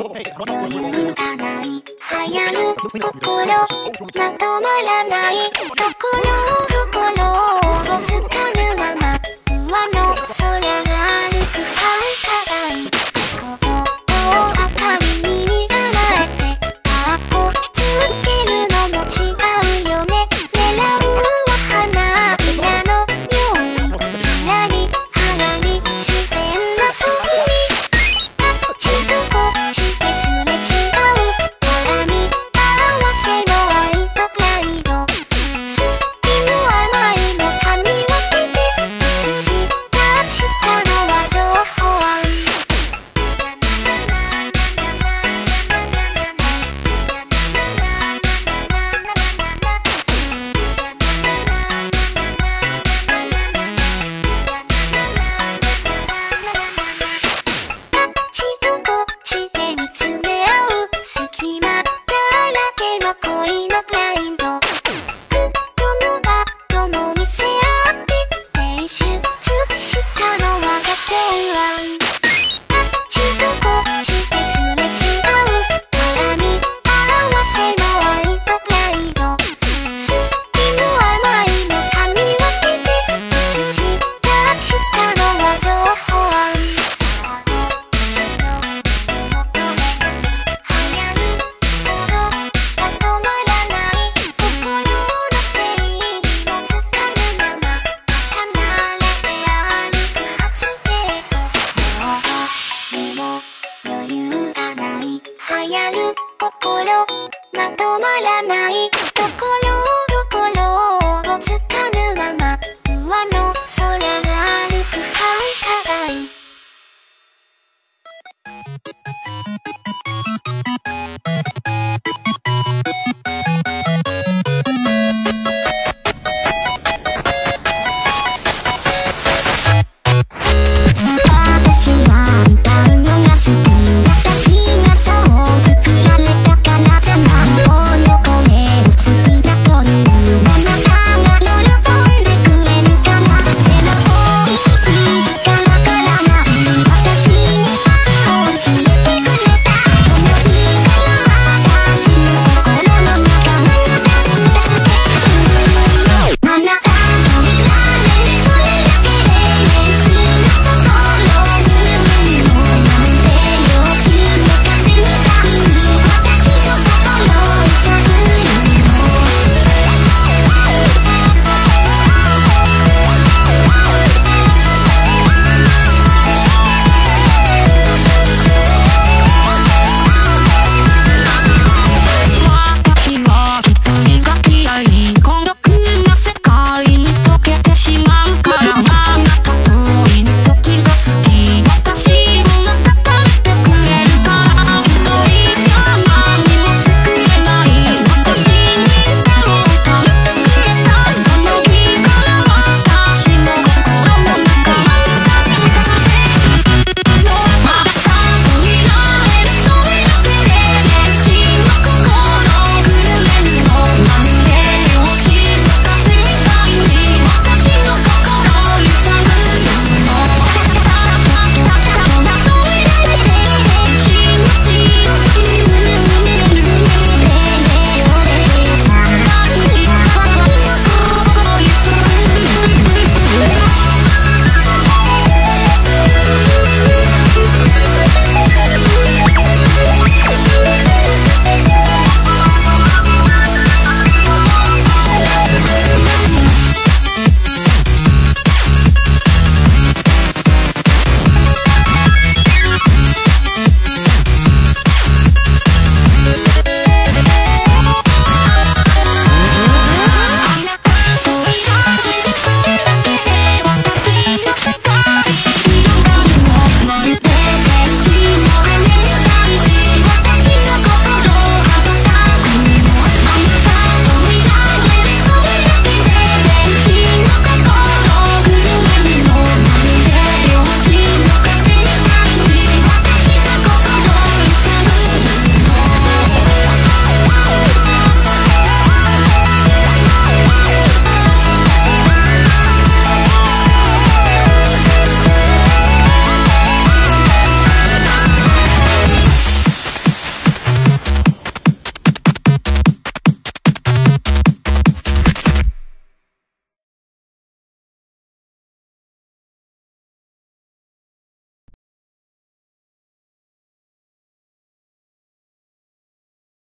余裕がない流行るところまとまらないところ心をつかぬまま。上の空。